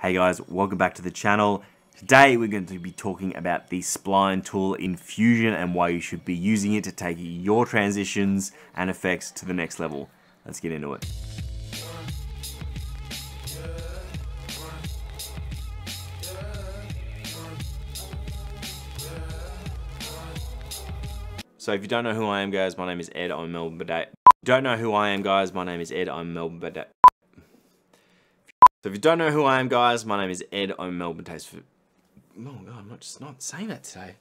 Hey guys, welcome back to the channel. Today we're going to be talking about the spline tool in Fusion and why you should be using it to take your transitions and effects to the next level. Let's get into it. So if you don't know who I am guys, my name is Ed, I'm Melbourne Bidet. Don't know who I am guys, my name is Ed, I'm Melbourne Bidet. So if you don't know who I am, guys, my name is Ed. I'm Melbourne Taste for. Oh god, I'm not just not saying that today.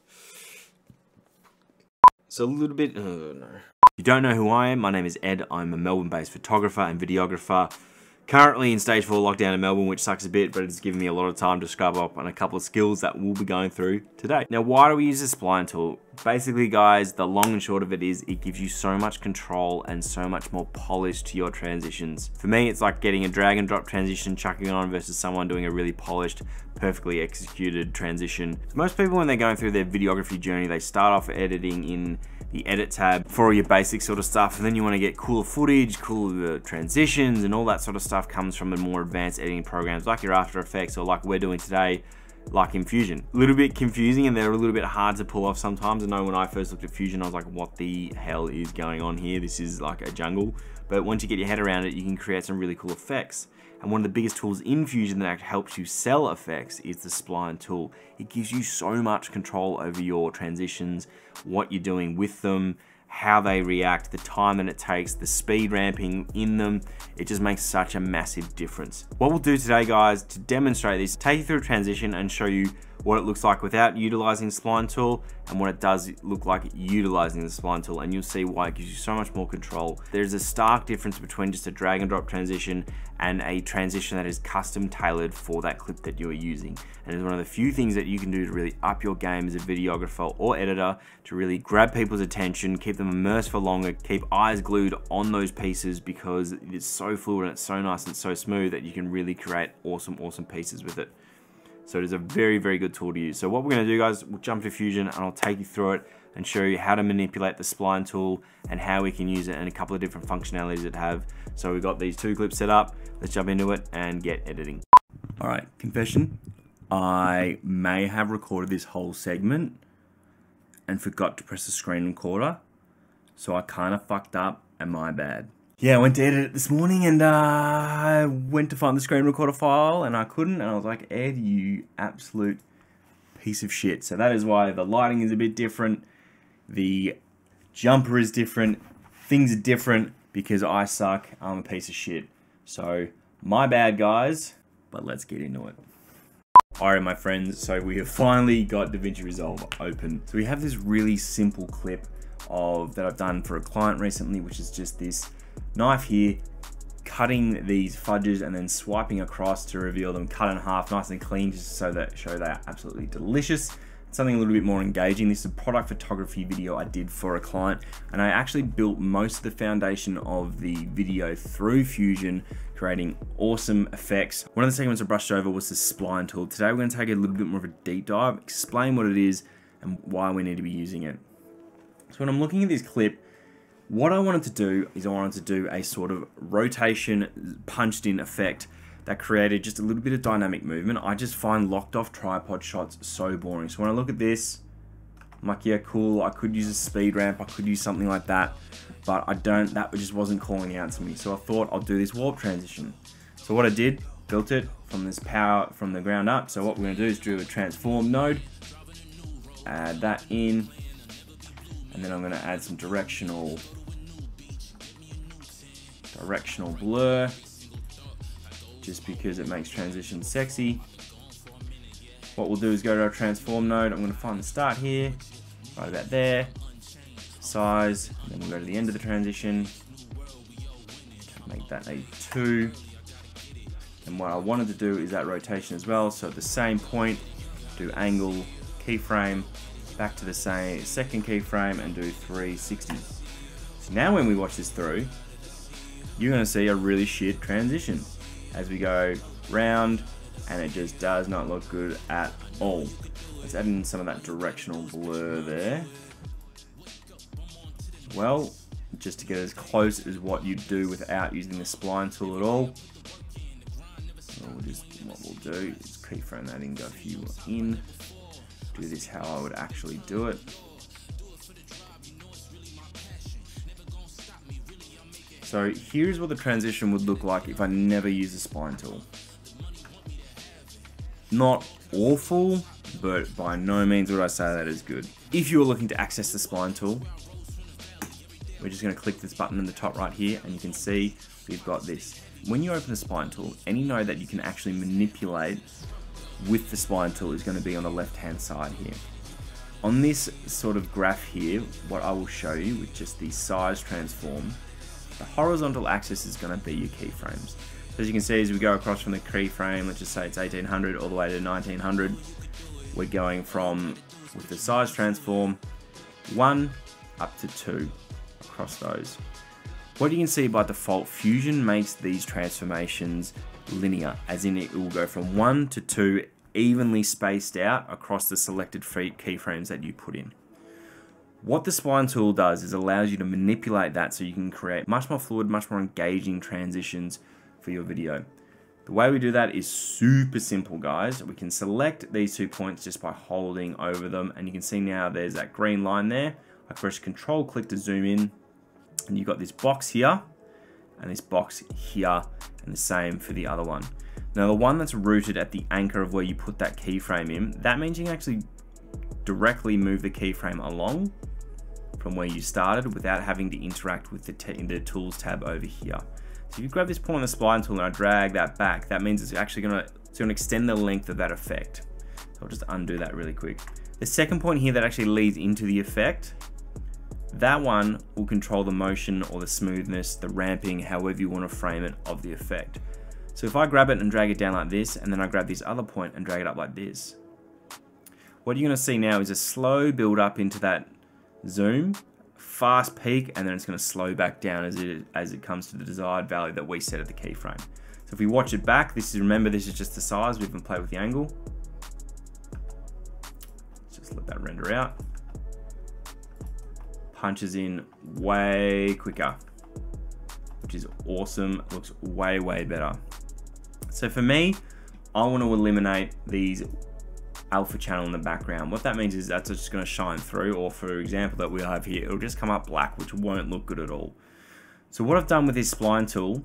So a little bit. Oh no. You don't know who I am, my name is Ed. I'm a Melbourne-based photographer and videographer. Currently in stage 4 lockdown in Melbourne, which sucks a bit, but it's given me a lot of time to scrub up on a couple of skills that we'll be going through today. Now, why do we use the spline tool? Basically, guys, the long and short of it is it gives you so much control and so much more polish to your transitions. For me, it's like getting a drag and drop transition, chucking it on versus someone doing a really polished, perfectly executed transition. So Most people, when they're going through their videography journey, they start off editing in the edit tab for all your basic sort of stuff and then you want to get cooler footage, cooler transitions and all that sort of stuff comes from the more advanced editing programs like your After Effects or like we're doing today like in Fusion. A little bit confusing and they're a little bit hard to pull off sometimes. I know when I first looked at Fusion I was like what the hell is going on here? This is like a jungle. But once you get your head around it you can create some really cool effects. And one of the biggest tools in Fusion that helps you sell effects is the spline tool. It gives you so much control over your transitions, what you're doing with them, how they react, the time that it takes, the speed ramping in them. It just makes such a massive difference. What we'll do today, guys, to demonstrate this, take you through a transition and show you what it looks like without utilizing spline tool and what it does look like utilizing the spline tool and you'll see why it gives you so much more control. There's a stark difference between just a drag and drop transition and a transition that is custom tailored for that clip that you're using. And it's one of the few things that you can do to really up your game as a videographer or editor to really grab people's attention, keep them immersed for longer, keep eyes glued on those pieces because it's so fluid and it's so nice and so smooth that you can really create awesome, awesome pieces with it. So it is a very, very good tool to use. So what we're gonna do guys, we'll jump to Fusion and I'll take you through it and show you how to manipulate the spline tool and how we can use it and a couple of different functionalities it have. So we've got these two clips set up. Let's jump into it and get editing. All right, confession. I may have recorded this whole segment and forgot to press the screen recorder. So I kind of fucked up and my bad yeah, I went to edit it this morning and uh, I went to find the screen recorder file and I couldn't. And I was like, Ed, you absolute piece of shit. So that is why the lighting is a bit different. The jumper is different. Things are different because I suck. I'm a piece of shit. So my bad, guys. But let's get into it. Alright, my friends. So we have finally got DaVinci Resolve open. So we have this really simple clip of that I've done for a client recently, which is just this knife here, cutting these fudges and then swiping across to reveal them cut in half nice and clean just so that show they are absolutely delicious something a little bit more engaging. This is a product photography video I did for a client and I actually built most of the foundation of the video through Fusion creating awesome effects. One of the segments I brushed over was the spline tool. Today we're going to take a little bit more of a deep dive, explain what it is and why we need to be using it. So when I'm looking at this clip, what I wanted to do is I wanted to do a sort of rotation punched in effect that created just a little bit of dynamic movement. I just find locked off tripod shots so boring. So when I look at this, I'm like, yeah, cool. I could use a speed ramp. I could use something like that, but I don't, that just wasn't calling out to me. So I thought I'll do this warp transition. So what I did, built it from this power from the ground up. So what we're gonna do is do a transform node, add that in, and then I'm gonna add some directional directional blur just because it makes transition sexy. What we'll do is go to our transform node. I'm going to find the start here, right about there, size, and then we'll go to the end of the transition, make that a 2. And what I wanted to do is that rotation as well. So at the same point, do angle, keyframe, back to the same second keyframe and do 360. So now when we watch this through, you're to see a really shit transition as we go round and it just does not look good at all. Let's add in some of that directional blur there. Well, just to get as close as what you'd do without using the spline tool at all. So we'll just what we'll do is keyframe that in, go a few in, do is how I would actually do it. So here's what the transition would look like if I never use the spline tool. Not awful, but by no means would I say that is good. If you are looking to access the spline tool, we're just going to click this button in the top right here and you can see we've got this. When you open the spline tool, any node that you can actually manipulate with the spline tool is going to be on the left hand side here. On this sort of graph here, what I will show you with just the size transform, the horizontal axis is going to be your keyframes. So as you can see, as we go across from the keyframe, let's just say it's 1800 all the way to 1900, we're going from, with the size transform, 1 up to 2 across those. What you can see by default, Fusion makes these transformations linear, as in it will go from 1 to 2 evenly spaced out across the selected keyframes that you put in. What the spline tool does is allows you to manipulate that so you can create much more fluid, much more engaging transitions for your video. The way we do that is super simple, guys. We can select these two points just by holding over them, and you can see now there's that green line there. I press Control click to zoom in, and you've got this box here, and this box here, and the same for the other one. Now the one that's rooted at the anchor of where you put that keyframe in, that means you can actually directly move the keyframe along from where you started without having to interact with the, the tools tab over here. So if you grab this point on the spline tool and I drag that back, that means it's actually gonna, it's gonna extend the length of that effect. So I'll just undo that really quick. The second point here that actually leads into the effect, that one will control the motion or the smoothness, the ramping, however you wanna frame it of the effect. So if I grab it and drag it down like this, and then I grab this other point and drag it up like this, what you're gonna see now is a slow build up into that zoom, fast peak, and then it's going to slow back down as it as it comes to the desired value that we set at the keyframe. So if we watch it back, this is remember this is just the size. We can play with the angle. just let that render out. Punches in way quicker, which is awesome. looks way way better. So for me, I want to eliminate these alpha channel in the background. What that means is that's just going to shine through, or for example that we have here, it'll just come up black, which won't look good at all. So what I've done with this spline tool,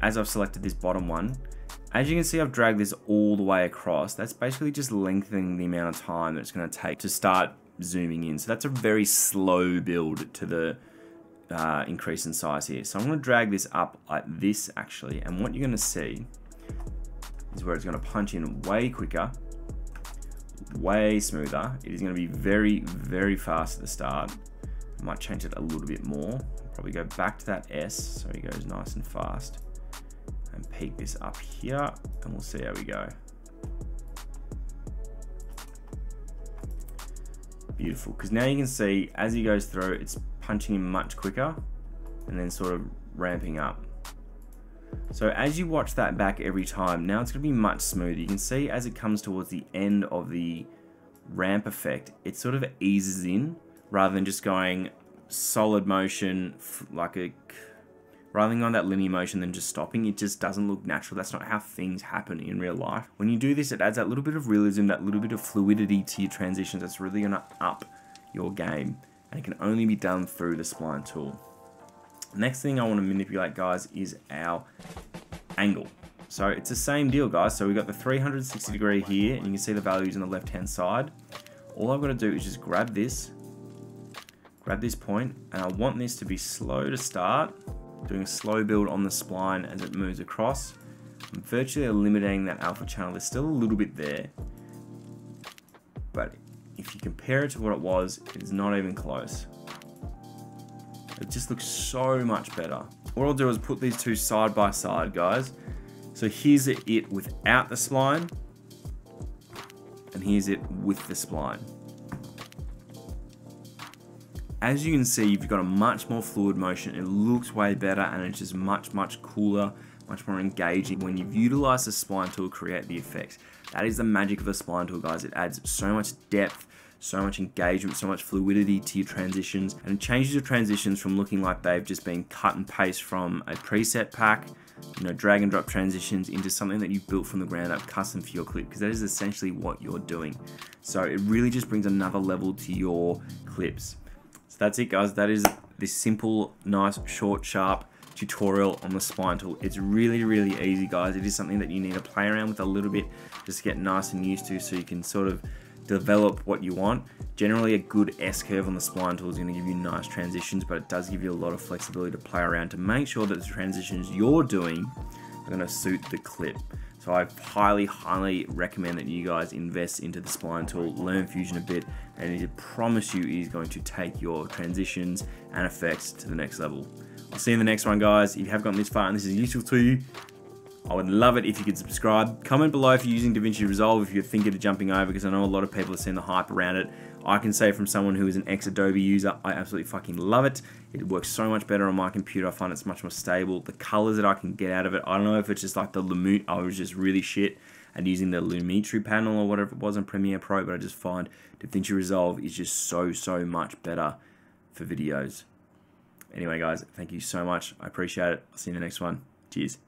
as I've selected this bottom one, as you can see, I've dragged this all the way across. That's basically just lengthening the amount of time that it's going to take to start zooming in. So that's a very slow build to the uh, increase in size here. So I'm going to drag this up like this actually, and what you're going to see is where it's going to punch in way quicker way smoother. It is going to be very, very fast at the start. I might change it a little bit more. Probably go back to that S so he goes nice and fast. And peak this up here and we'll see how we go. Beautiful, because now you can see as he goes through, it's punching him much quicker and then sort of ramping up. So as you watch that back every time, now it's going to be much smoother. You can see as it comes towards the end of the ramp effect, it sort of eases in rather than just going solid motion like a rather than going that linear motion than just stopping it just doesn't look natural that's not how things happen in real life when you do this it adds that little bit of realism that little bit of fluidity to your transitions that's really to up your game and it can only be done through the spline tool Next thing I want to manipulate, guys, is our angle. So it's the same deal, guys. So we've got the 360 degree here, and you can see the values on the left-hand side. All I've got to do is just grab this, grab this point, and I want this to be slow to start, doing a slow build on the spline as it moves across. I'm virtually eliminating that alpha channel. There's still a little bit there, but if you compare it to what it was, it's not even close. It just looks so much better. What I'll do is put these two side by side, guys. So here's it without the spline, and here's it with the spline. As you can see, you've got a much more fluid motion. It looks way better, and it's just much, much cooler, much more engaging when you've utilized the spline tool to create the effects. That is the magic of the spline tool, guys. It adds so much depth so much engagement, so much fluidity to your transitions, and it changes your transitions from looking like they've just been cut and paste from a preset pack you know, drag and drop transitions into something that you've built from the ground up, custom for your clip, because that is essentially what you're doing. So it really just brings another level to your clips. So that's it guys, that is this simple, nice, short, sharp tutorial on the spline tool. It's really, really easy guys. It is something that you need to play around with a little bit, just get nice and used to so you can sort of develop what you want. Generally a good S-curve on the spline tool is going to give you nice transitions, but it does give you a lot of flexibility to play around to make sure that the transitions you're doing are going to suit the clip. So I highly, highly recommend that you guys invest into the spline tool, learn Fusion a bit, and I promise you is going to take your transitions and effects to the next level. I'll see you in the next one, guys. If you have gotten this far and this is useful to you, I would love it if you could subscribe. Comment below if you're using DaVinci Resolve, if you're thinking of jumping over, because I know a lot of people have seen the hype around it. I can say from someone who is an ex-Adobe user, I absolutely fucking love it. It works so much better on my computer. I find it's much more stable. The colors that I can get out of it, I don't know if it's just like the Lumut, I was just really shit and using the Lumetri panel or whatever it was in Premiere Pro, but I just find DaVinci Resolve is just so, so much better for videos. Anyway, guys, thank you so much. I appreciate it. I'll see you in the next one. Cheers.